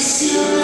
still